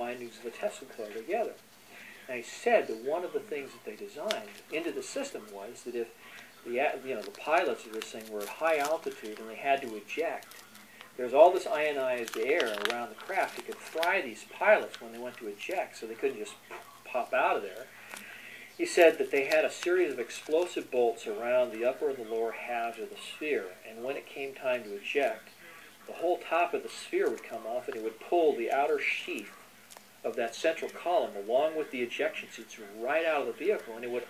windings of the Tesla coil together. And he said that one of the things that they designed into the system was that if the you know the pilots of this thing were at high altitude and they had to eject, there's all this ionized air around the craft that could fry these pilots when they went to eject, so they couldn't just pop out of there. He said that they had a series of explosive bolts around the upper and the lower halves of the sphere, and when it came time to eject, the whole top of the sphere would come off and it would pull the outer sheath of that central column along with the ejection seats right out of the vehicle, and it would